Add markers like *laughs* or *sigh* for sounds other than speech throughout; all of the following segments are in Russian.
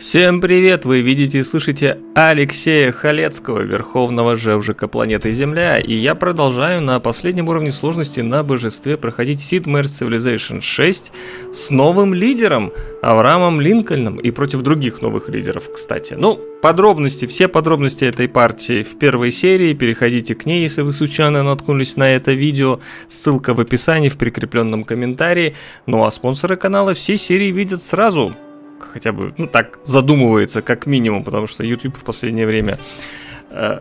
Всем привет! Вы видите и слышите Алексея Халецкого, верховного жевжика планеты Земля, и я продолжаю на последнем уровне сложности на божестве проходить Sid Meier's Civilization 6 с новым лидером Авраамом Линкольном и против других новых лидеров, кстати. Ну, подробности, все подробности этой партии в первой серии, переходите к ней, если вы случайно наткнулись на это видео, ссылка в описании, в прикрепленном комментарии. Ну а спонсоры канала все серии видят сразу, хотя бы, ну так, задумывается как минимум, потому что YouTube в последнее время э,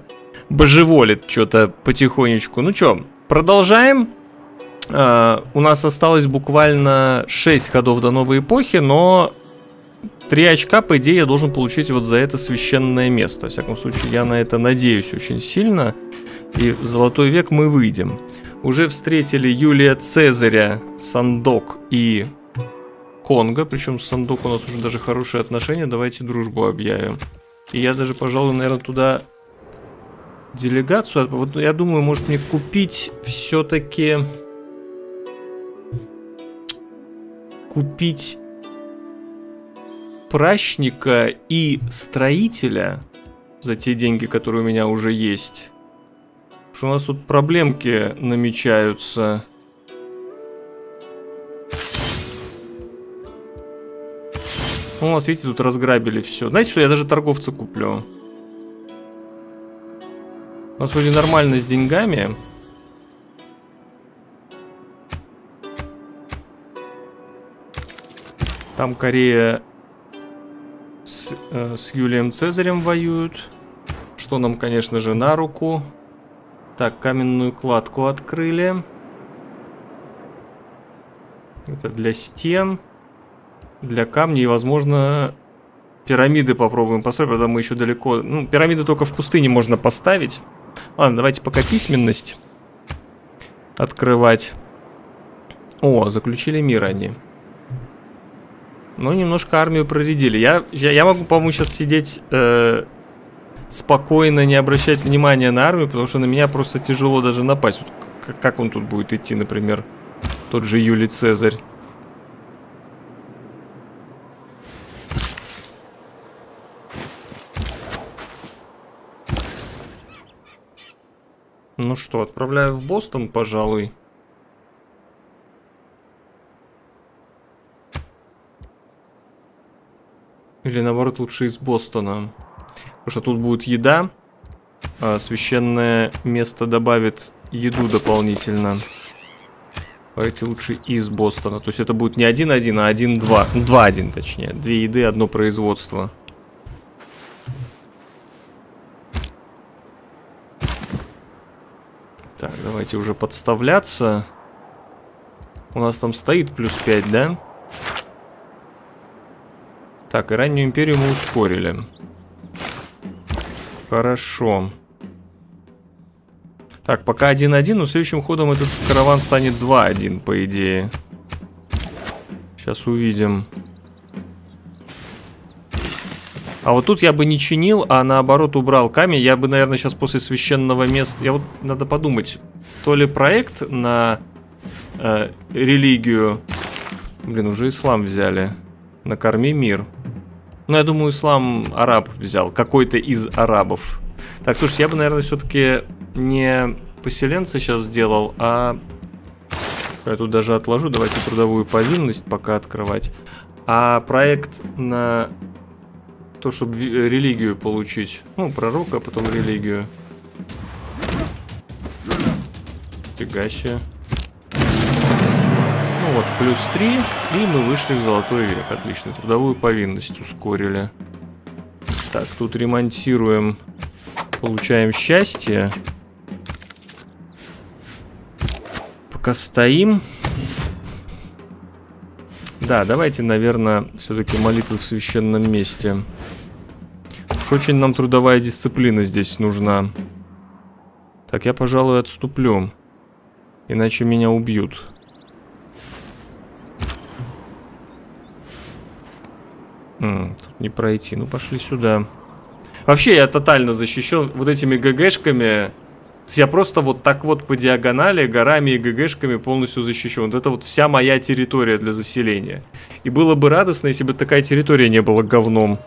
божеволит что-то потихонечку. Ну что, продолжаем. Э, у нас осталось буквально 6 ходов до новой эпохи, но 3 очка, по идее, я должен получить вот за это священное место. Во всяком случае, я на это надеюсь очень сильно. И в Золотой век мы выйдем. Уже встретили Юлия Цезаря, Сандок и Конго, причем с Сандок у нас уже даже хорошие отношения, давайте дружбу объявим. И я даже, пожалуй, наверное, туда делегацию, вот я думаю, может мне купить все-таки... Купить прачника и строителя за те деньги, которые у меня уже есть. Потому что у нас тут проблемки намечаются. Ну, у нас, видите, тут разграбили все. Знаете что, я даже торговца куплю. У нас вроде нормально с деньгами. Там Корея с, э, с Юлием Цезарем воюют. Что нам, конечно же, на руку. Так, каменную кладку открыли. Это для стен для камней, возможно, пирамиды попробуем построить, потому мы еще далеко. Ну, пирамиды только в пустыне можно поставить. Ладно, давайте пока письменность открывать. О, заключили мир они. Ну, немножко армию проредили. Я, я, я могу, по-моему, сейчас сидеть э, спокойно, не обращать внимания на армию, потому что на меня просто тяжело даже напасть. Вот, как он тут будет идти, например, тот же Юлий Цезарь. Ну что, отправляю в Бостон, пожалуй. Или наоборот лучше из Бостона. Потому что тут будет еда. А священное место добавит еду дополнительно. Давайте лучше из Бостона. То есть это будет не 1-1, а 1-2. 2-1 точнее. Две еды, одно производство. Так, давайте уже подставляться. У нас там стоит плюс 5, да? Так, и раннюю империю мы ускорили. Хорошо. Так, пока 1-1, но следующим ходом этот караван станет 2-1, по идее. Сейчас увидим. А вот тут я бы не чинил, а наоборот убрал камень. Я бы, наверное, сейчас после священного места... Я вот надо подумать, то ли проект на э, религию... Блин, уже ислам взяли. Накорми мир. Ну, я думаю, ислам араб взял. Какой-то из арабов. Так, слушай, я бы, наверное, все-таки не поселенца сейчас сделал, а... Я тут даже отложу. Давайте трудовую повинность пока открывать. А проект на то, чтобы религию получить. Ну, пророка, а потом религию. Фига себе. Ну вот, плюс 3, и мы вышли в золотой век. Отлично, трудовую повинность ускорили. Так, тут ремонтируем, получаем счастье. Пока стоим. Да, давайте, наверное, все-таки молитвы в священном месте. Уж очень нам трудовая дисциплина здесь нужна. Так, я, пожалуй, отступлю. Иначе меня убьют. М -м, тут не пройти. Ну, пошли сюда. Вообще, я тотально защищен вот этими ГГшками я просто вот так вот по диагонали, горами и ГГшками полностью защищен. Вот это вот вся моя территория для заселения. И было бы радостно, если бы такая территория не была говном.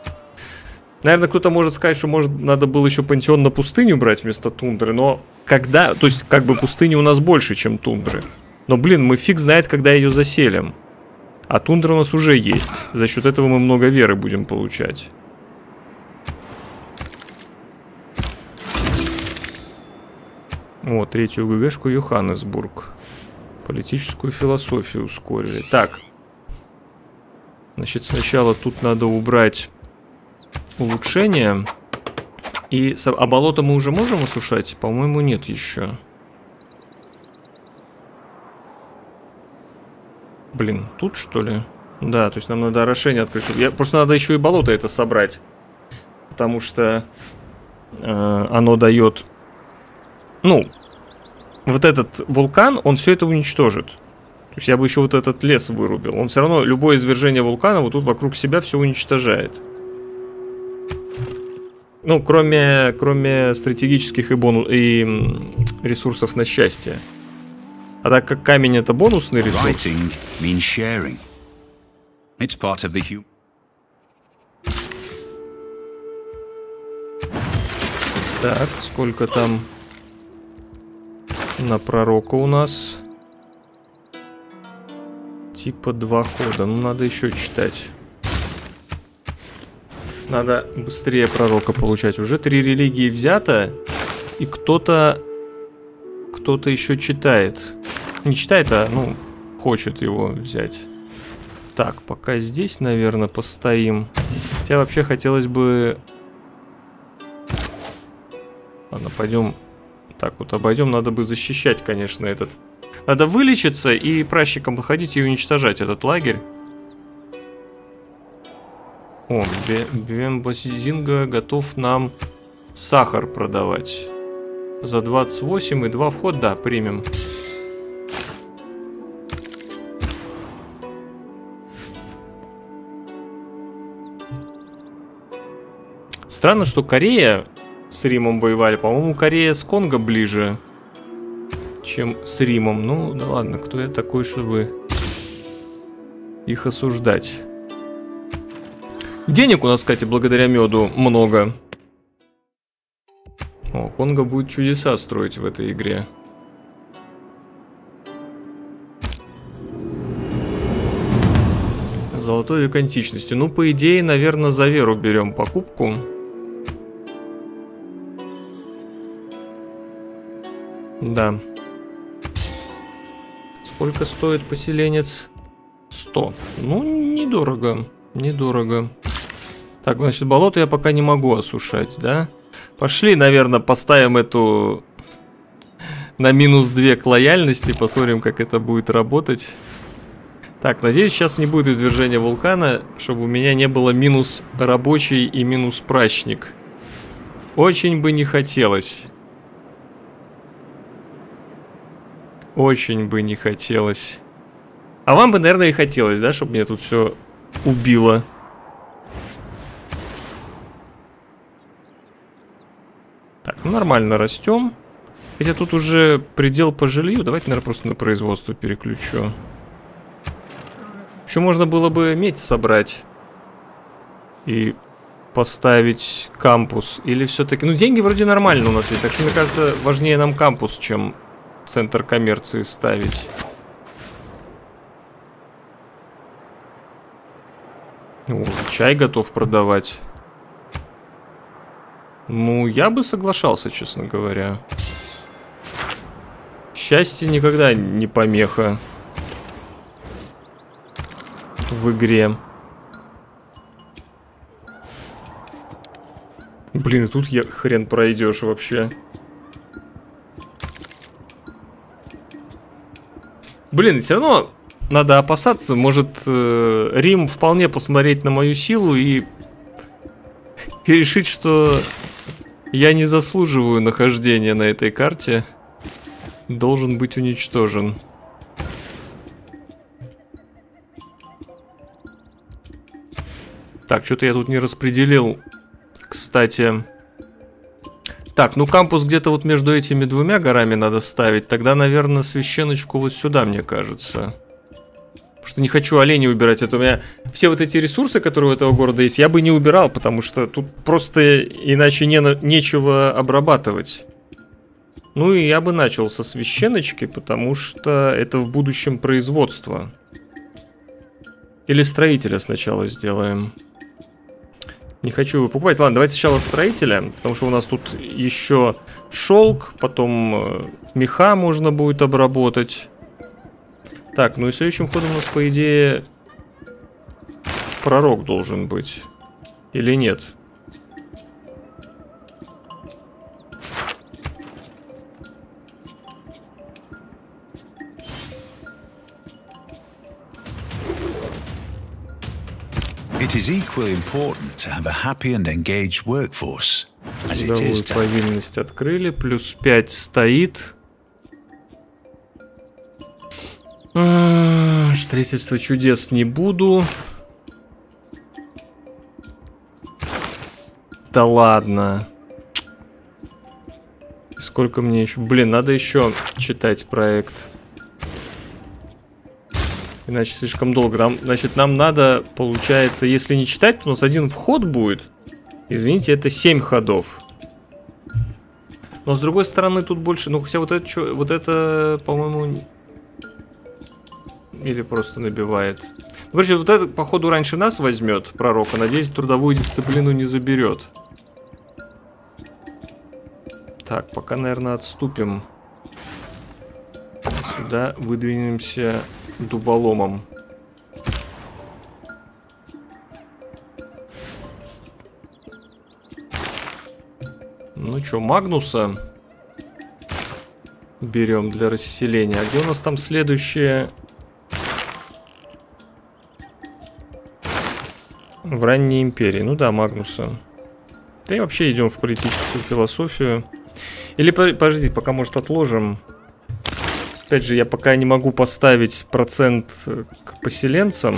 Наверное, кто-то может сказать, что может надо было еще пантеон на пустыню брать вместо тундры, но когда... То есть, как бы пустыни у нас больше, чем тундры. Но, блин, мы фиг знает, когда ее заселим. А тундра у нас уже есть. За счет этого мы много веры будем получать. О, третью ГГшку Йоханнесбург. Политическую философию ускорили. Так. Значит, сначала тут надо убрать улучшение. И... А болото мы уже можем осушать? По-моему, нет еще. Блин, тут что ли? Да, то есть нам надо орошение открыть. Я, просто надо еще и болото это собрать. Потому что э, оно дает... Ну, вот этот вулкан, он все это уничтожит. То есть я бы еще вот этот лес вырубил. Он все равно, любое извержение вулкана вот тут вокруг себя все уничтожает. Ну, кроме, кроме стратегических и, бонус, и ресурсов на счастье. А так как камень это бонусный ресурс... Так, сколько там на пророка у нас? Типа два хода. Ну, надо еще читать. Надо быстрее пророка получать. Уже три религии взято. И кто-то... Кто-то еще читает. Не читает, а, ну, хочет его взять. Так, пока здесь, наверное, постоим. Хотя вообще хотелось бы... Ладно, пойдем... Так вот, обойдем. Надо бы защищать, конечно, этот... Надо вылечиться и пращиком выходить и уничтожать этот лагерь. О, Бембазинга готов нам сахар продавать. За 28 и 2 вход, да, примем. Странно, что Корея с Римом воевали. По-моему, Корея с Конго ближе, чем с Римом. Ну, да ладно, кто я такой, чтобы их осуждать. Денег у нас, кстати, благодаря меду много. О, Конго будет чудеса строить в этой игре. Золотой век античности. Ну, по идее, наверное, за веру берем покупку. Да. Сколько стоит поселенец? 100. Ну, недорого. Недорого. Так, значит, болото я пока не могу осушать, да? Пошли, наверное, поставим эту на минус 2 к лояльности. Посмотрим, как это будет работать. Так, надеюсь, сейчас не будет извержения вулкана, чтобы у меня не было минус рабочий и минус прачник. Очень бы не хотелось. Очень бы не хотелось. А вам бы, наверное, и хотелось, да, чтобы мне тут все убило. Так, ну нормально растем. Хотя тут уже предел по жилью. Давайте, наверное, просто на производство переключу. Еще можно было бы медь собрать. И поставить кампус. Или все-таки... Ну, деньги вроде нормально у нас есть. Так что, мне кажется, важнее нам кампус, чем центр коммерции ставить. О, чай готов продавать. Ну, я бы соглашался, честно говоря. Счастье никогда не помеха в игре. Блин, и тут я хрен пройдешь вообще. Блин, все равно надо опасаться. Может, э, Рим вполне посмотреть на мою силу и, *laughs* и решить, что я не заслуживаю нахождения на этой карте. Должен быть уничтожен. Так, что-то я тут не распределил. Кстати... Так, ну кампус где-то вот между этими двумя горами надо ставить. Тогда, наверное, священочку вот сюда, мне кажется. Потому что не хочу оленей убирать. Это у меня все вот эти ресурсы, которые у этого города есть, я бы не убирал, потому что тут просто иначе не, нечего обрабатывать. Ну и я бы начал со священочки, потому что это в будущем производство. Или строителя сначала сделаем. Не хочу его покупать. Ладно, давайте сначала строителя, потому что у нас тут еще шелк, потом э, меха можно будет обработать. Так, ну и следующим ходом у нас, по идее, пророк должен быть. Или нет? It is equally important to have a happy and engaged workforce, as it Трудовую is to повинность открыли, плюс 5 стоит. М, Строительство чудес не буду. Да ладно. Сколько мне еще... Блин, надо еще читать проект. Иначе слишком долго. Нам, значит, нам надо, получается, если не читать, то у нас один вход будет. Извините, это 7 ходов. Но с другой стороны, тут больше... Ну, хотя вот это, вот это по-моему... Или просто набивает. Ну, Короче, вот это, походу, раньше нас возьмет пророка. Надеюсь, трудовую дисциплину не заберет. Так, пока, наверное, отступим. Сюда выдвинемся дуболомом. Ну что, Магнуса берем для расселения. А где у нас там следующее? В ранней империи. Ну да, Магнуса. Да и вообще идем в политическую философию. Или по- подожди, пока может отложим. Опять же, я пока не могу поставить процент э, к поселенцам.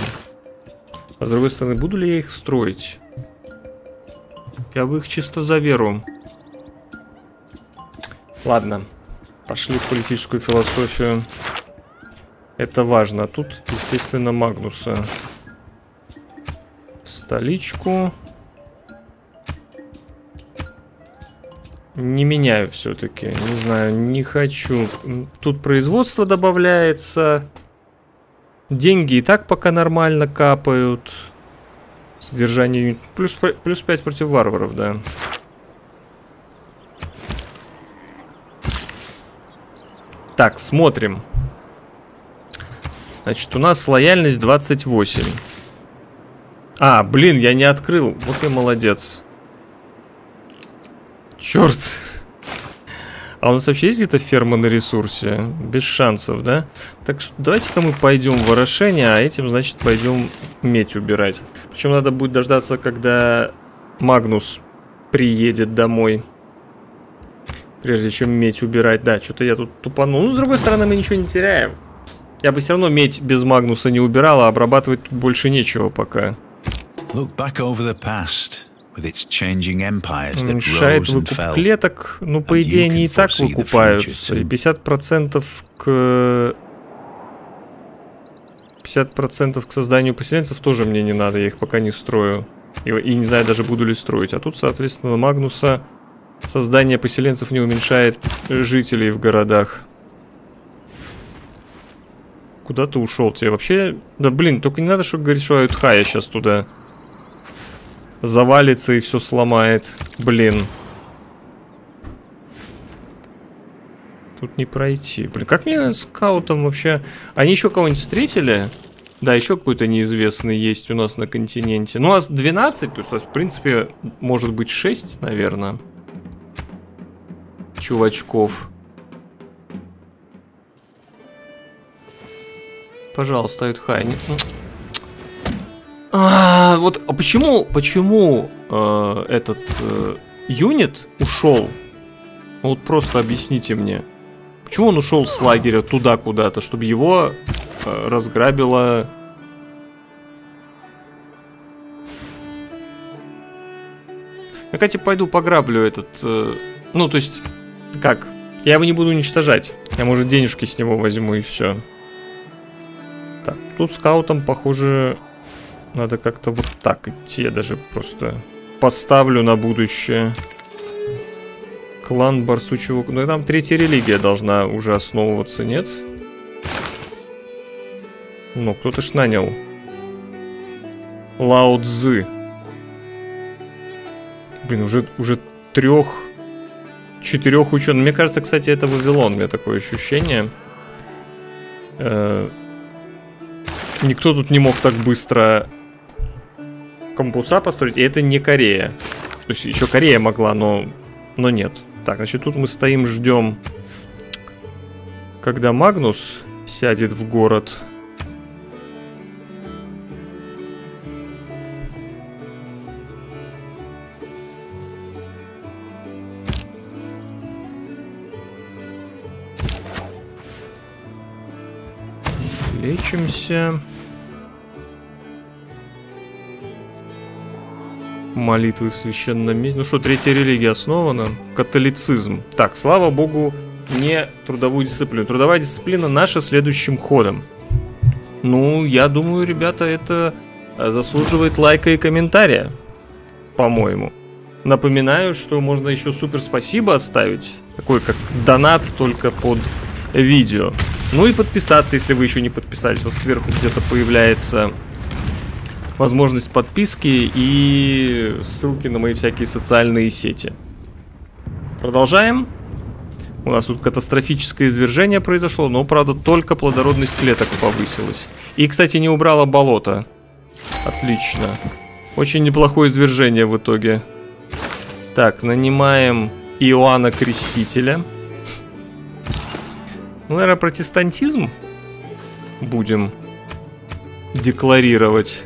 А с другой стороны, буду ли я их строить? Я бы их чисто за веру. Ладно, пошли в политическую философию. Это важно. А Тут, естественно, Магнуса. В столичку. Не меняю все-таки. Не знаю, не хочу. Тут производство добавляется. Деньги и так пока нормально капают. Содержание плюс, плюс 5 против варваров, да. Так, смотрим. Значит, у нас лояльность 28. А, блин, я не открыл. Вот я молодец. Черт. А у нас вообще есть где-то ферма на ресурсе? Без шансов, да? Так что давайте-ка мы пойдем в орошение, а этим, значит, пойдем медь убирать. Причем надо будет дождаться, когда Магнус приедет домой. Прежде чем медь убирать. Да, что-то я тут тупанул. Ну, с другой стороны, мы ничего не теряем. Я бы все равно медь без Магнуса не убирал, а обрабатывать тут больше нечего пока. Look back over the past with its changing empires that and выкуп клеток. Ну, по идее, они и так выкупаются. И too. 50% к... 50% к созданию поселенцев тоже мне не надо, я их пока не строю. И, и не знаю даже, буду ли строить. А тут, соответственно, Магнуса создание поселенцев не уменьшает жителей в городах. Куда ты ушел? Тебе вообще... Да блин, только не надо, чтобы говорить, что Аютхая сейчас туда завалится и все сломает. Блин. Тут не пройти. Блин, как мне скаутом вообще... Они еще кого-нибудь встретили? Да, еще какой-то неизвестный есть у нас на континенте. Ну, у нас 12, то есть у нас, в принципе, может быть 6, наверное. Чувачков. Пожалуйста, Ютхай. Не... А, вот, а почему, почему э, этот э, юнит ушел? Вот просто объясните мне. Почему он ушел с лагеря туда куда-то, чтобы его э, разграбило... Я, кстати, пойду пограблю этот... э, ну, то есть, как? Я его не буду уничтожать. Я, может, денежки с него возьму и все. Так, тут скаутам, похоже, надо как-то вот так идти. Я даже просто поставлю на будущее. Клан Барсучего... Ну, там третья религия должна уже основываться, нет? Ну, кто-то ж нанял. Лао Цзы. Блин, уже, уже трех, четырех ученых. Мне кажется, кстати, это Вавилон, у меня такое ощущение. Э -э никто тут не мог так быстро кампуса построить, и это не Корея. То есть еще Корея могла, но, но нет. Так, значит, тут мы стоим, ждем, когда Магнус сядет в город. Лечимся. Молитвы в священном месте. Ну что, третья религия основана? Католицизм. Так, слава богу, не трудовую дисциплину. Трудовая дисциплина наша следующим ходом. Ну, я думаю, ребята, это заслуживает лайка и комментария, по-моему. Напоминаю, что можно еще супер спасибо оставить, такой как донат только под видео. Ну и подписаться, если вы еще не подписались. Вот сверху где-то появляется возможность подписки и ссылки на мои всякие социальные сети. Продолжаем. У нас тут катастрофическое извержение произошло, но, правда, только плодородность клеток повысилась. И, кстати, не убрала болото. Отлично. Очень неплохое извержение в итоге. Так, нанимаем Иоанна Крестителя. Ну, наверное, протестантизм будем декларировать.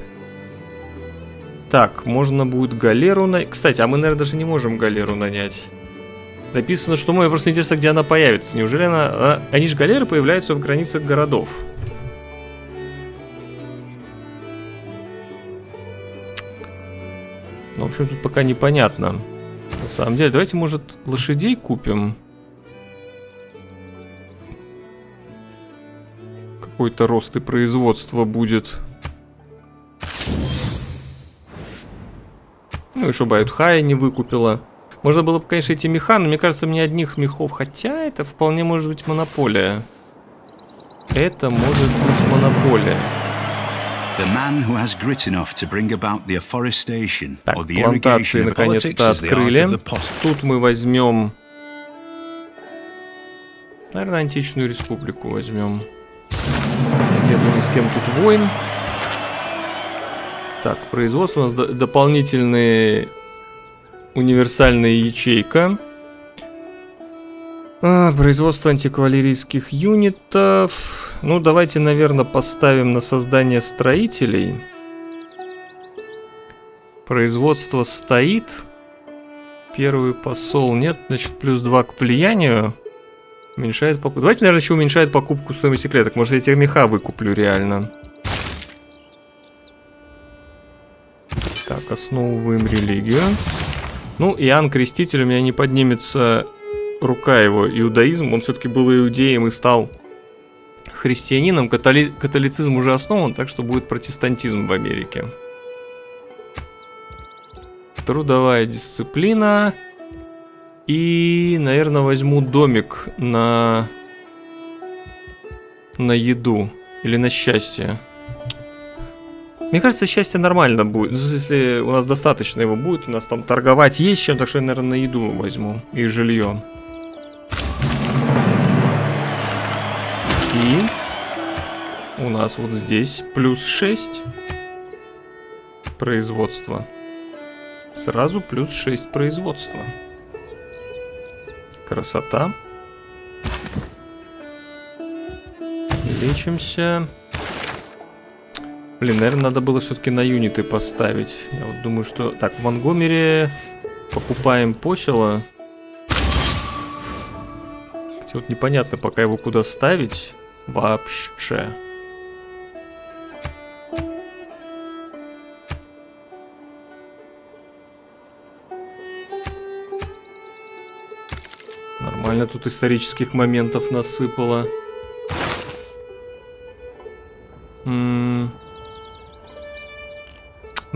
Так, можно будет галеру нанять. Кстати, а мы, наверное, даже не можем галеру нанять. Написано, что мы просто интересно, где она появится. Неужели она... Они же галеры появляются в границах городов. Ну, в общем, тут пока непонятно. На самом деле, давайте, может, лошадей купим. Какой-то рост и производство будет. Ну и чтобы Аютхая не выкупила. Можно было бы, конечно, эти меха, но мне кажется, мне одних мехов. Хотя это вполне может быть монополия. Это может быть монополия. The man who has grit enough to bring about the afforestation так, or the плантации наконец-то открыли. Тут мы возьмем... Наверное, античную республику возьмем. Нету ни с кем тут войн. Так, производство у нас дополнительные универсальная ячейка. А, производство антикавалерийских юнитов. Ну, давайте, наверное, поставим на создание строителей. Производство стоит. Первый посол нет, значит, плюс 2 к влиянию. Уменьшает покупку. Давайте, наверное, еще уменьшает покупку стоимости клеток. Может, я тех меха выкуплю реально. Так, основываем религию. Ну, Иоанн Креститель у меня не поднимется рука его. Иудаизм, он все-таки был иудеем и стал христианином. Католи... Католицизм уже основан, так что будет протестантизм в Америке. Трудовая дисциплина. И, наверное, возьму домик на... На еду. Или на счастье. Мне кажется, счастье нормально будет. Ну, если у нас достаточно его будет, у нас там торговать есть чем, так что я, наверное, на еду возьму и жилье. И у нас вот здесь плюс 6 производства. Сразу плюс 6 производства. Красота. Лечимся. Блин, наверное, надо было все-таки на юниты поставить. Я вот думаю, что... Так, в Монгомере покупаем посела. Хотя вот непонятно пока его куда ставить. Вообще. Нормально тут исторических моментов насыпало.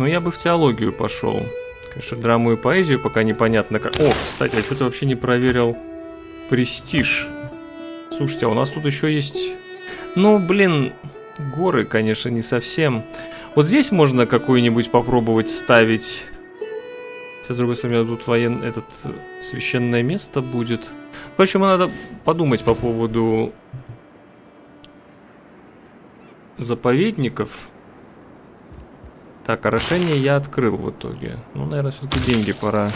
Я бы в теологию пошел. Конечно, драму и поэзию пока непонятно как... О, кстати, я что-то вообще не проверил престиж. Слушайте, а у нас тут еще есть... Ну, блин, горы, конечно, не совсем. Вот здесь можно какую-нибудь попробовать ставить... С другой стороны, тут воен... этот священное место будет. Короче, надо подумать по поводу заповедников. Так, орошение я открыл в итоге. Ну, наверное, все-таки деньги пора.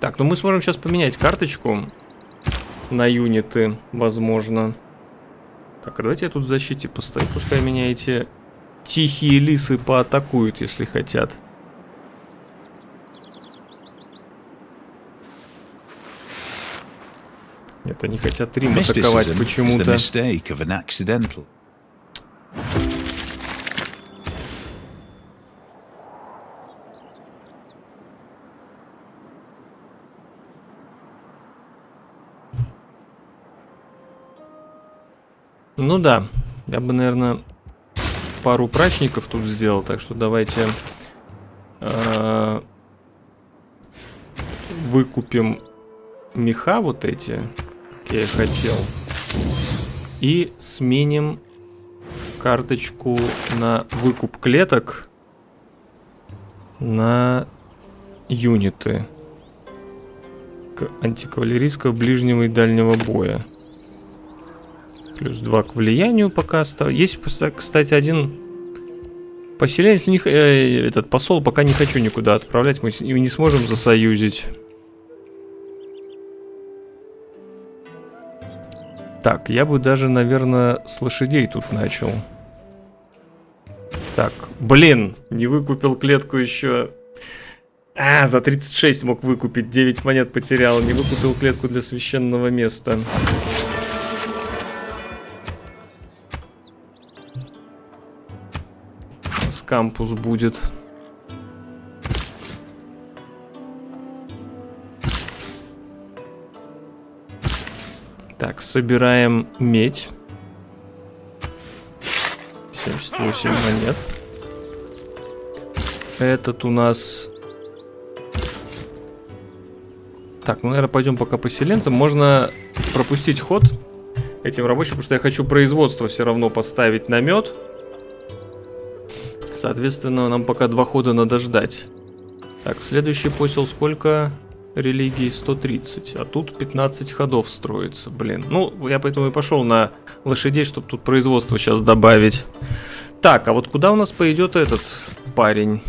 Так, ну мы сможем сейчас поменять карточку на юниты, возможно. Так, а давайте я тут в защите постою. Пускай меня эти тихие лисы поатакуют, если хотят. Нет, они хотят Рим атаковать почему-то. Ну да, я бы, наверное, пару прачников тут сделал, так что давайте э, выкупим меха вот эти я и хотел. И сменим карточку на выкуп клеток на юниты антикавалерийского ближнего и дальнего боя. Плюс 2 к влиянию пока осталось. Есть, кстати, один поселенец. У них, э, этот посол пока не хочу никуда отправлять. Мы не сможем засоюзить. Так, я бы даже, наверное, с лошадей тут начал. Так, блин, не выкупил клетку еще. А, за 36 мог выкупить, 9 монет потерял. Не выкупил клетку для священного места. С кампус будет. Так, собираем медь. 78 монет. Этот у нас... Так, ну, наверное, пойдем пока поселенцам. Можно пропустить ход этим рабочим, потому что я хочу производство все равно поставить на мед. Соответственно, нам пока два хода надо ждать. Так, следующий посел сколько? Религии 130, а тут 15 ходов строится, блин. Ну, я поэтому и пошел на лошадей, чтобы тут производство сейчас добавить. Так, а вот куда у нас пойдет этот парень?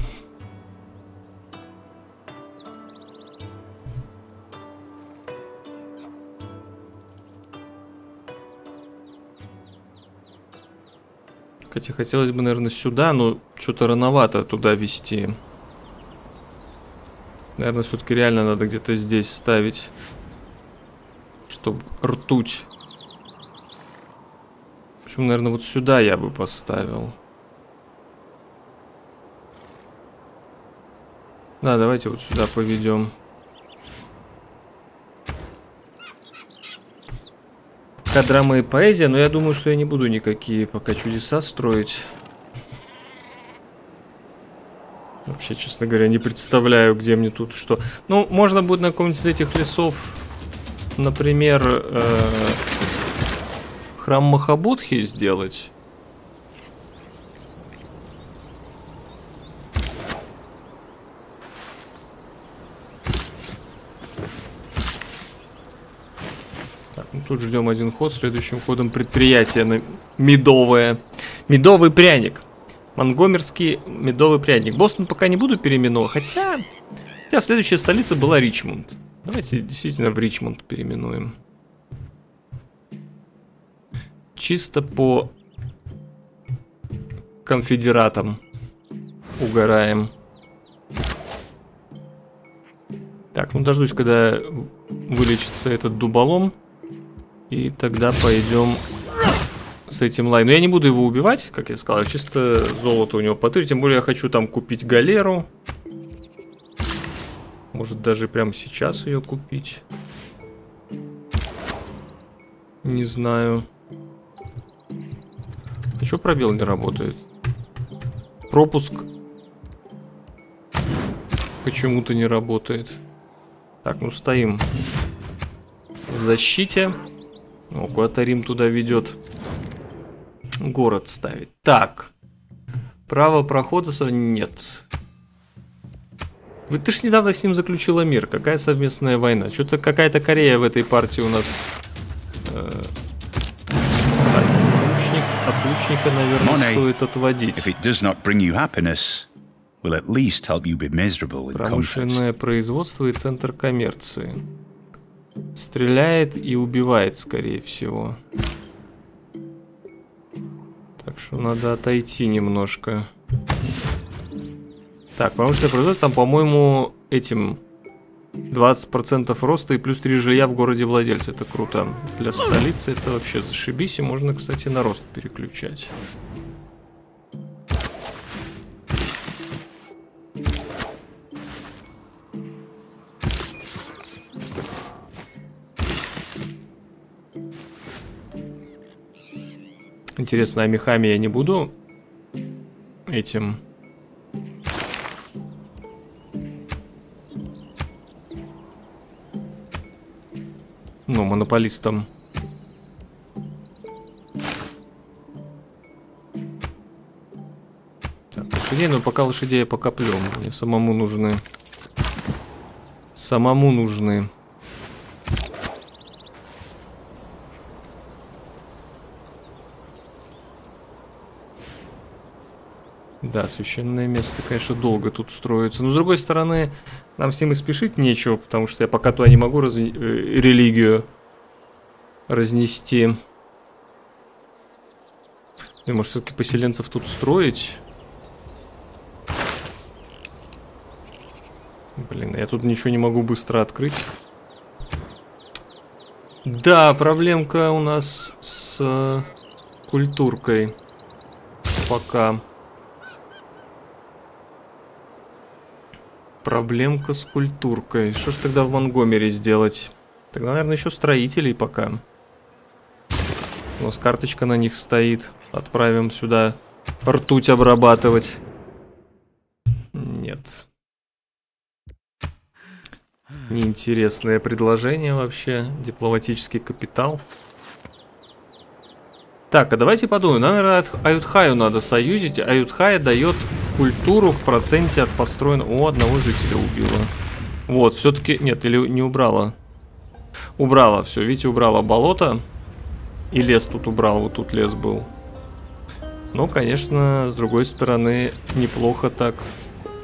Хотя хотелось бы, наверное, сюда, но что-то рановато туда вести. Наверное, все-таки реально надо где-то здесь ставить. Чтобы ртуть. Почему, наверное, вот сюда я бы поставил. Да, давайте вот сюда поведем. Пока драма и поэзия, но я думаю, что я не буду никакие пока чудеса строить. Вообще, честно говоря, не представляю, где мне тут что. Ну, можно будет на каком-нибудь из этих лесов, например, э, храм Махабудхи сделать. Ну тут ждем один ход. Следующим ходом предприятие на медовое. Медовый пряник. Монгомерский медовый пряник. Бостон пока не буду переименовывать, хотя... Хотя следующая столица была Ричмонд. Давайте действительно в Ричмонд переименуем. Чисто по конфедератам угораем. Так, ну дождусь, когда вылечится этот дуболом. И тогда пойдем с этим лай. Но я не буду его убивать, как я сказал, чисто золото у него потырь. Тем более я хочу там купить галеру. Может даже прямо сейчас ее купить. Не знаю. А что пробел не работает? Пропуск почему-то не работает. Так, ну стоим в защите. О, куда-то Рим туда ведет. Город ставить. Так. Право прохода нет. Вы ты ж недавно с ним заключила мир. Какая совместная война? Что-то какая-то Корея в этой партии у нас. Э, так, лучник, от лучника, наверное, Monet, стоит отводить. Will Промышленное производство и центр коммерции. Стреляет и убивает, скорее всего. Что надо отойти немножко. Так, промышленное производство, там, по-моему, этим 20% роста и плюс 3 жилья в городе владельца. Это круто. Для столицы это вообще зашибись. И можно, кстати, на рост переключать. Интересно, а мехами я не буду этим... Ну, монополистом. Так, лошадей, но пока лошадей я пока плем. Мне самому нужны... Самому нужны... Да, священное место, конечно, долго тут строится. Но, с другой стороны, нам с ним и спешить нечего, потому что я пока туда не могу раз... Э, религию разнести. И, может, все-таки поселенцев тут строить? Блин, я тут ничего не могу быстро открыть. Да, проблемка у нас с э, культуркой. Пока. Проблемка с культуркой. Что ж тогда в Монгомере сделать? Тогда, наверное, еще строителей пока. У нас карточка на них стоит. Отправим сюда ртуть обрабатывать. Нет. Неинтересное предложение вообще. Дипломатический капитал. Так, а давайте подумаем. Наверное, Аютхаю надо союзить. Аютхая дает культуру в проценте от построенного... О, одного жителя убила. Вот, все-таки... Нет, или не убрала. Убрала, все, видите, убрала болото. И лес тут убрал, вот тут лес был. Но, конечно, с другой стороны, неплохо так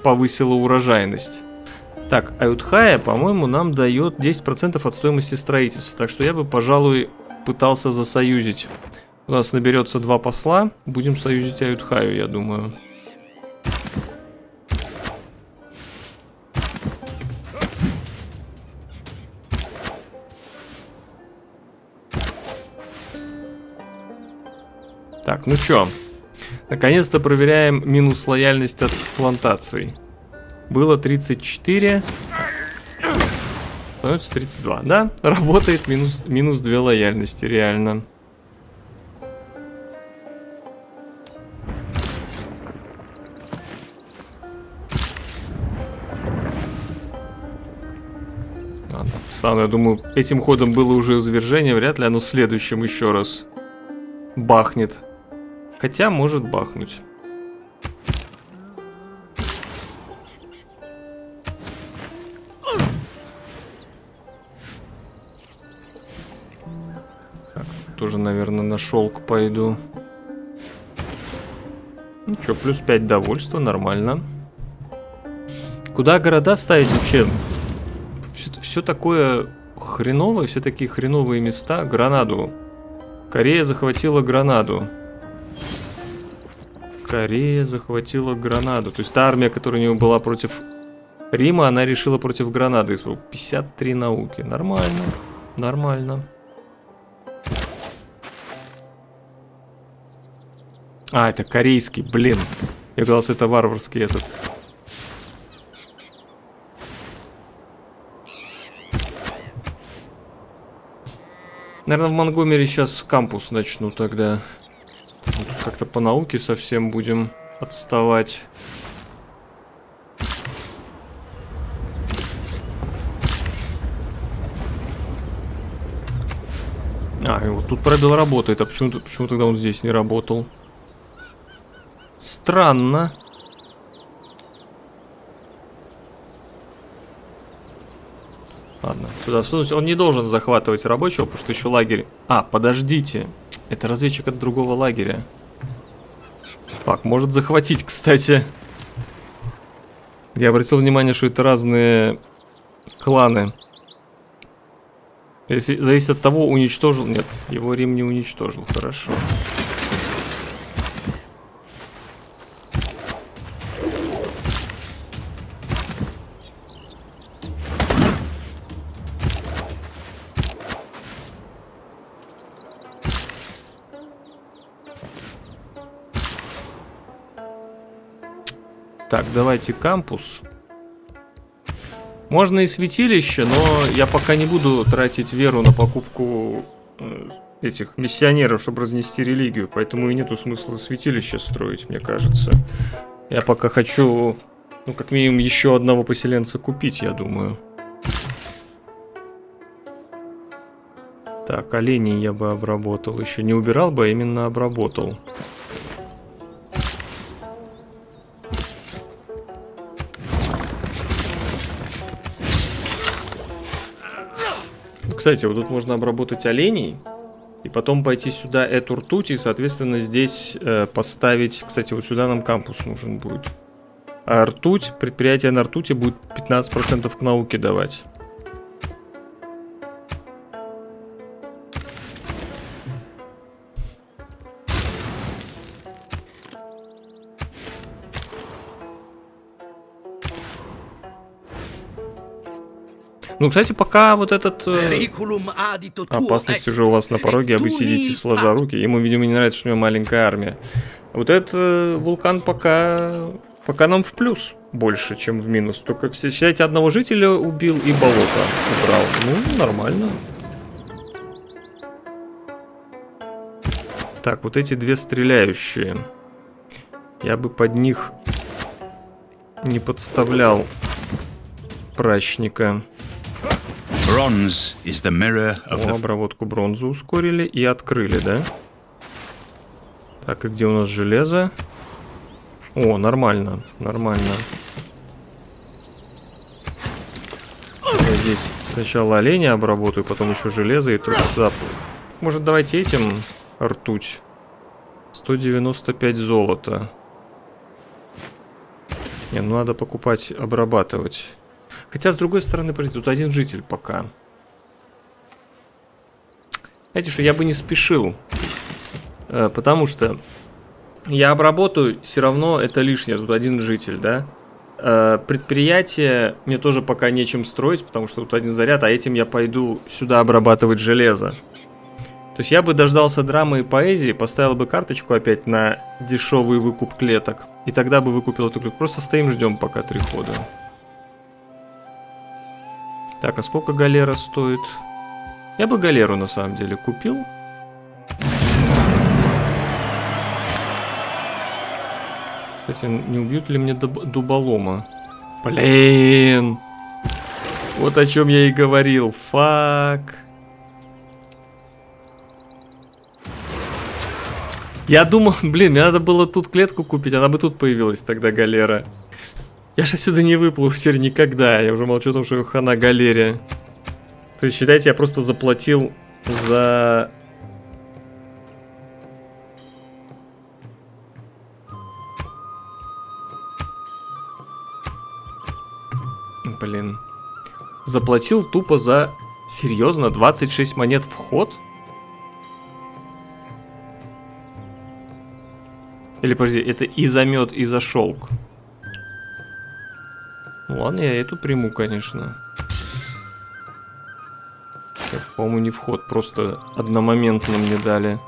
повысила урожайность. Так, Аютхая, по-моему, нам дает 10% от стоимости строительства. Так что я бы, пожалуй, пытался засоюзить у нас наберется два посла. Будем союзить Аютхаю, я думаю. Так, ну чё? Наконец-то проверяем минус лояльность от плантаций. Было 34. Становится 32. Да, работает минус, минус 2 лояльности, реально. стану. Я думаю, этим ходом было уже извержение, вряд ли оно следующим еще раз бахнет. Хотя может бахнуть. Тоже, наверное, на шелк пойду. Ну что, плюс 5 довольства, нормально. Куда города ставить вообще? все такое хреновое, все такие хреновые места. Гранаду. Корея захватила Гранаду. Корея захватила Гранаду. То есть та армия, которая у нее была против Рима, она решила против Гранады. 53 науки. Нормально. Нормально. А, это корейский, блин. Я казалось, это варварский этот. Наверное, в Монгомере сейчас кампус начну тогда. Как-то по науке совсем будем отставать. А, и вот тут пробел работает, а почему, почему тогда он здесь не работал? Странно. Ладно, сюда Он не должен захватывать рабочего, потому что еще лагерь... А, подождите. Это разведчик от другого лагеря. Так, может захватить, кстати. Я обратил внимание, что это разные кланы. Если, зависит от того, уничтожил... Нет, его Рим не уничтожил, хорошо. Так, давайте кампус. Можно и святилище, но я пока не буду тратить веру на покупку э, этих миссионеров, чтобы разнести религию. Поэтому и нету смысла святилище строить, мне кажется. Я пока хочу, ну, как минимум, еще одного поселенца купить, я думаю. Так, оленей я бы обработал. Еще не убирал бы, а именно обработал. Кстати, вот тут можно обработать оленей. И потом пойти сюда эту ртуть и, соответственно, здесь э, поставить... Кстати, вот сюда нам кампус нужен будет. А ртуть, предприятие на ртути будет 15% к науке давать. Ну, кстати, пока вот этот... Э, опасность уже у вас на пороге, а вы сидите сложа руки. Ему, видимо, не нравится, что у него маленькая армия. Вот этот э, вулкан пока... Пока нам в плюс больше, чем в минус. Только, считайте, одного жителя убил и болото убрал. Ну, нормально. Так, вот эти две стреляющие. Я бы под них не подставлял прачника. Bronze is the mirror of the... О, обработку бронзы ускорили и открыли, да? Так, и где у нас железо? О, нормально, нормально. Я здесь сначала оленя обработаю, потом еще железо и только туда. Может, давайте этим ртуть. 195 золота. Не, ну надо покупать, обрабатывать. Хотя, с другой стороны, подождите, тут один житель пока. Знаете что, я бы не спешил. Э, потому что я обработаю, все равно это лишнее. Тут один житель, да? Э, предприятие мне тоже пока нечем строить, потому что тут один заряд, а этим я пойду сюда обрабатывать железо. То есть я бы дождался драмы и поэзии, поставил бы карточку опять на дешевый выкуп клеток. И тогда бы выкупил эту клетку. Просто стоим, ждем пока три хода. Так, а сколько галера стоит? Я бы галеру на самом деле купил. Кстати, не убьют ли мне дуб дуболома? Блин! Вот о чем я и говорил. Фак. Я думал, *laughs* блин, мне надо было тут клетку купить, она бы тут появилась тогда галера. Я же отсюда не выплыл теперь никогда. Я уже молчу о том, что хана галерия. То есть, считайте, я просто заплатил за... Блин. Заплатил тупо за... Серьезно? 26 монет вход? Или, подожди, это и за мед, и за шелк. Ну ладно, я эту приму, конечно. По-моему, не вход, просто одномоментно мне дали.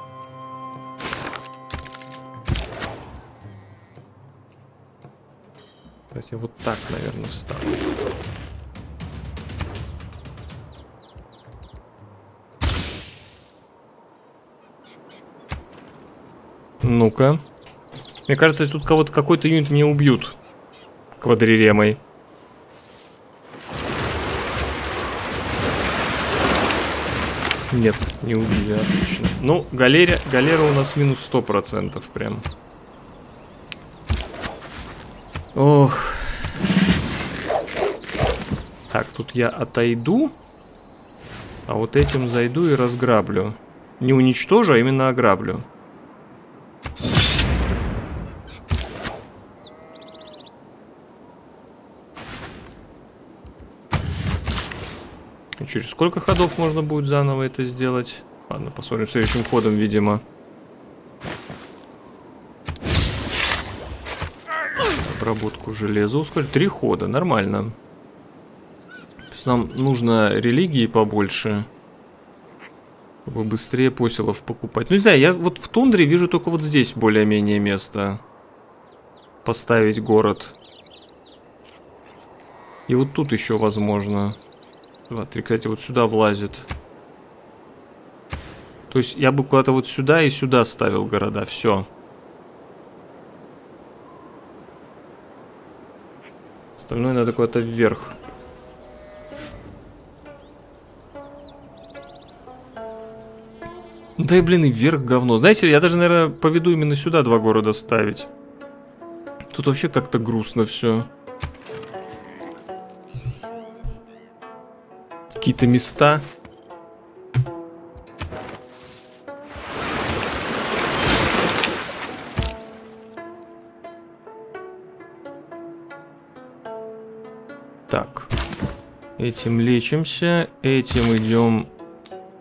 Давайте вот так, наверное, встану. Ну-ка. Мне кажется, тут кого-то какой-то юнит мне убьют. Квадриремой. Нет, не убили, отлично. Ну, галеря, галера у нас минус 100% прям. Ох. Так, тут я отойду. А вот этим зайду и разграблю. Не уничтожу, а именно ограблю. Через сколько ходов можно будет заново это сделать? Ладно, посмотрим следующим ходом, видимо. Обработку железа ускорить. Три хода, нормально. Нам нужно религии побольше. Чтобы быстрее поселов покупать. Ну, не знаю, я вот в тундре вижу только вот здесь более-менее место. Поставить город. И вот тут еще возможно. Два, три, кстати, вот сюда влазит. То есть я бы куда-то вот сюда и сюда ставил города. Все. Остальное надо куда-то вверх. Да и, блин, и вверх говно. Знаете, я даже, наверное, поведу именно сюда два города ставить. Тут вообще как-то грустно все. Какие-то места. Так. Этим лечимся. Этим идем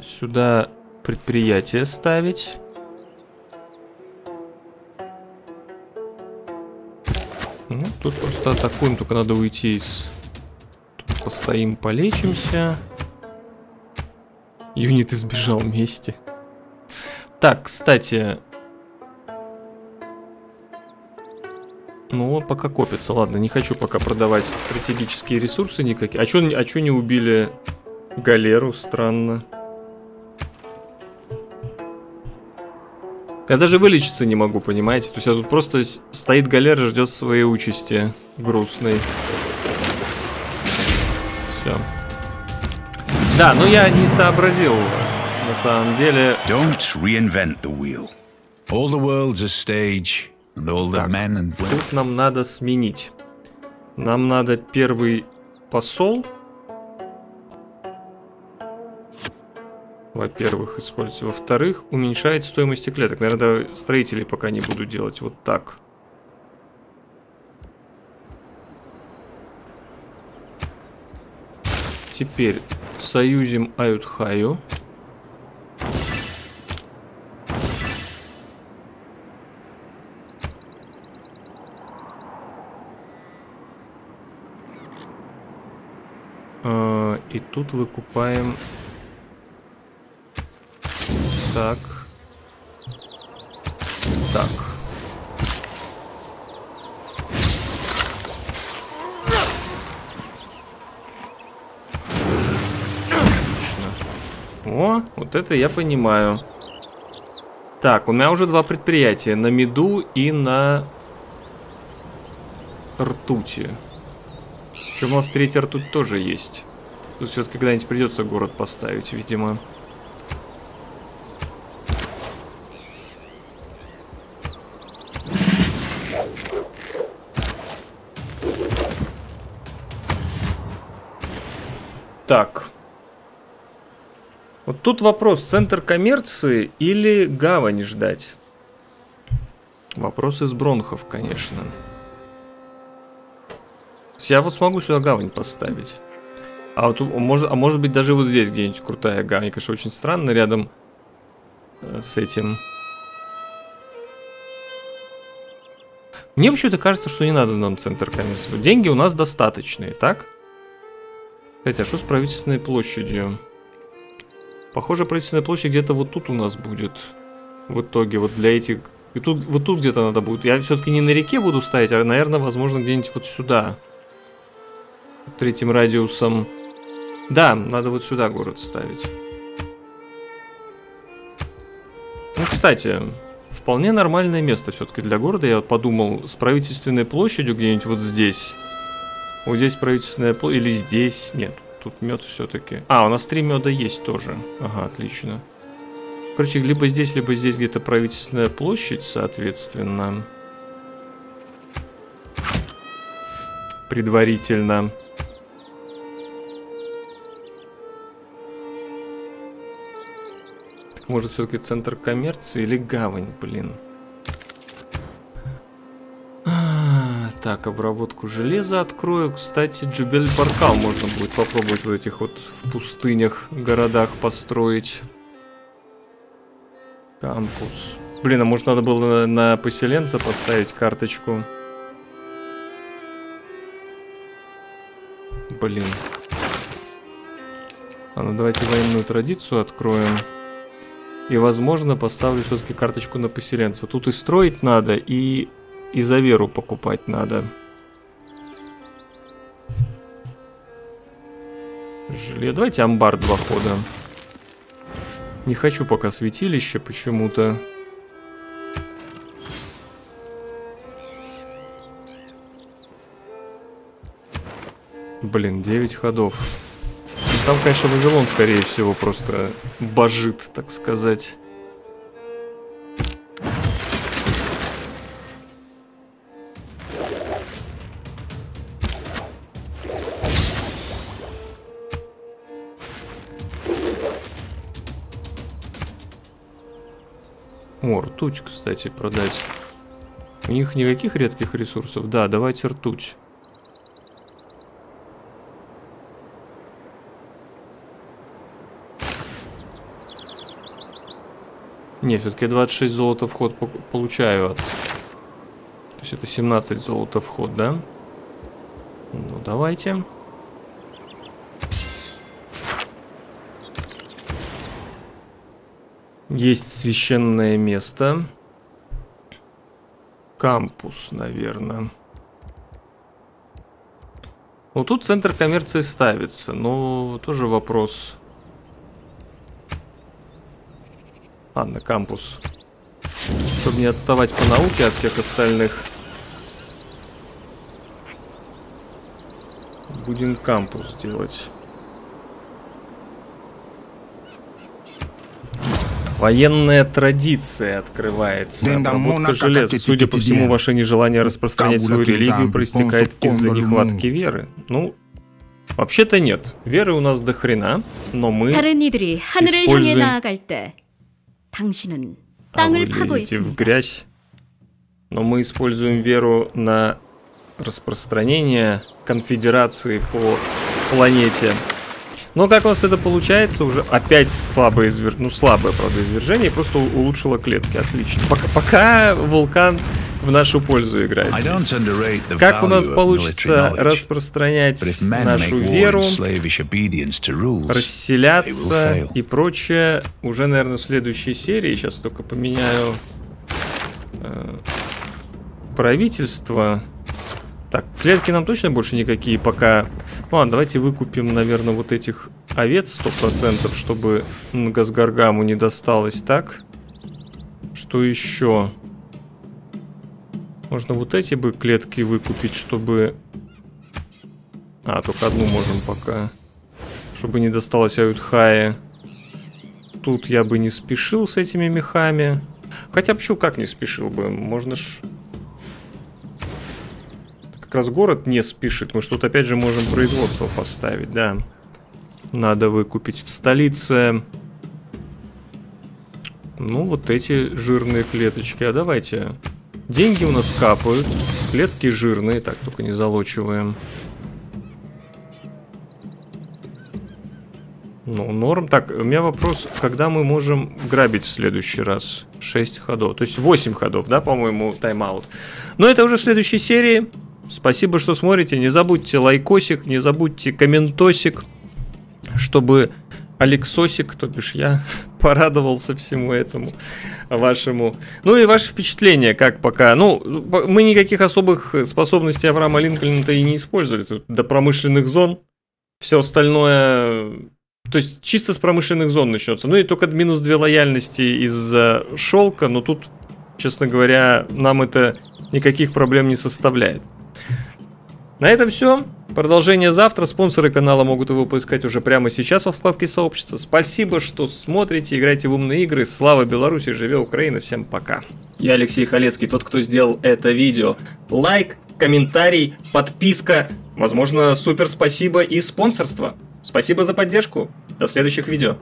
сюда предприятие ставить. Ну, тут просто атакуем, только надо уйти из... Тут постоим, полечимся. Юнит избежал мести. Так, кстати... Ну, он пока копится. Ладно, не хочу пока продавать стратегические ресурсы никакие. А чё, а чё не убили галеру? Странно. Я даже вылечиться не могу, понимаете? То есть я тут просто стоит галера, ждет своей участи грустной. Все. Да, но я не сообразил, на самом деле. Don't reinvent the wheel. All the world's a stage, and all the men and women. тут нам надо сменить. Нам надо первый посол. Во-первых, использовать. Во-вторых, уменьшает стоимость клеток. Наверное, строителей пока не буду делать. Вот так. Теперь союзим Аютхаю. А, И тут выкупаем... Так. Так. Отлично. О, вот это я понимаю. Так, у меня уже два предприятия. На меду и на ртути. Причем у нас третья ртуть тоже есть. Тут все-таки когда-нибудь придется город поставить, видимо. Так. Тут вопрос, центр коммерции или гавань ждать? Вопрос из бронхов, конечно. Я вот смогу сюда гавань поставить. А вот может, а может быть даже вот здесь где-нибудь крутая гавань. Конечно, очень странно рядом э, с этим. Мне почему-то кажется, что не надо нам центр коммерции. Деньги у нас достаточные, так? Кстати, а что с правительственной площадью? Похоже, правительственная площадь где-то вот тут у нас будет. В итоге, вот для этих... И тут, вот тут где-то надо будет. Я все-таки не на реке буду ставить, а, наверное, возможно, где-нибудь вот сюда. Третьим радиусом. Да, надо вот сюда город ставить. Ну, кстати, вполне нормальное место все-таки для города. Я подумал, с правительственной площадью где-нибудь вот здесь. Вот здесь правительственная площадь, или здесь. Нет, тут мед все-таки. А, у нас три меда есть тоже. Ага, отлично. Короче, либо здесь, либо здесь где-то правительственная площадь, соответственно. Предварительно. Так, может, все-таки центр коммерции или гавань, блин. Так, обработку железа открою. Кстати, Джубель Баркал можно будет попробовать в этих вот в пустынях, городах построить. Кампус. Блин, а может надо было на поселенца поставить карточку? Блин. А ну давайте военную традицию откроем. И, возможно, поставлю все-таки карточку на поселенца. Тут и строить надо, и, и за веру покупать надо. Желе. Давайте амбар два хода. Не хочу пока святилище почему-то. Блин, 9 ходов. Там, конечно, Вавилон, скорее всего, просто божит, так сказать. Ртуть, кстати, продать. У них никаких редких ресурсов? Да, давайте ртуть. Не, все-таки 26 золота вход получаю от... То есть это 17 золота вход, да? Ну, давайте. Есть священное место. Кампус, наверное. Вот тут центр коммерции ставится, но тоже вопрос. Ладно, кампус. Чтобы не отставать по науке от всех остальных. Будем кампус делать. Военная традиция открывается. Обработка железа. Судя по всему, ваше нежелание распространять свою религию проистекает из-за нехватки веры. Ну, вообще-то нет. Веры у нас до хрена, но мы используем... А вы лезете в грязь. Но мы используем веру на распространение конфедерации по планете. Но как у вас это получается? Уже опять слабое извержение. Ну, слабое, правда, извержение. Просто улучшило клетки. Отлично. Пока, пока вулкан в нашу пользу играет. Как у нас получится распространять нашу веру, расселяться и прочее, уже, наверное, в следующей серии. Сейчас только поменяю э, правительство. Так, клетки нам точно больше никакие пока... Ну ладно, давайте выкупим, наверное, вот этих овец 100%, чтобы Газгаргаму не досталось так. Что еще? Можно вот эти бы клетки выкупить, чтобы... А, только одну можем пока. Чтобы не досталось Аютхае. Тут я бы не спешил с этими мехами. Хотя почему как не спешил бы? Можно ж раз город не спешит. Мы что-то опять же можем производство поставить, да. Надо выкупить в столице. Ну, вот эти жирные клеточки. А давайте. Деньги у нас капают. Клетки жирные. Так, только не залочиваем. Ну, норм. Так, у меня вопрос, когда мы можем грабить в следующий раз? 6 ходов. То есть 8 ходов, да, по-моему, тайм-аут. Но это уже в следующей серии. Спасибо, что смотрите. Не забудьте лайкосик, не забудьте комментосик, чтобы Алексосик, то бишь я, *laughs* порадовался всему этому вашему. Ну и ваше впечатление, как пока. Ну, мы никаких особых способностей Авраама Линкольна-то и не использовали. Тут до промышленных зон. Все остальное... То есть чисто с промышленных зон начнется. Ну и только минус две лояльности из-за шелка, но тут честно говоря, нам это никаких проблем не составляет. На этом все. Продолжение завтра. Спонсоры канала могут его поискать уже прямо сейчас во вкладке сообщества. Спасибо, что смотрите, играйте в умные игры. Слава Беларуси, живе Украина. Всем пока. Я Алексей Халецкий, тот, кто сделал это видео. Лайк, комментарий, подписка, возможно, супер спасибо и спонсорство. Спасибо за поддержку. До следующих видео.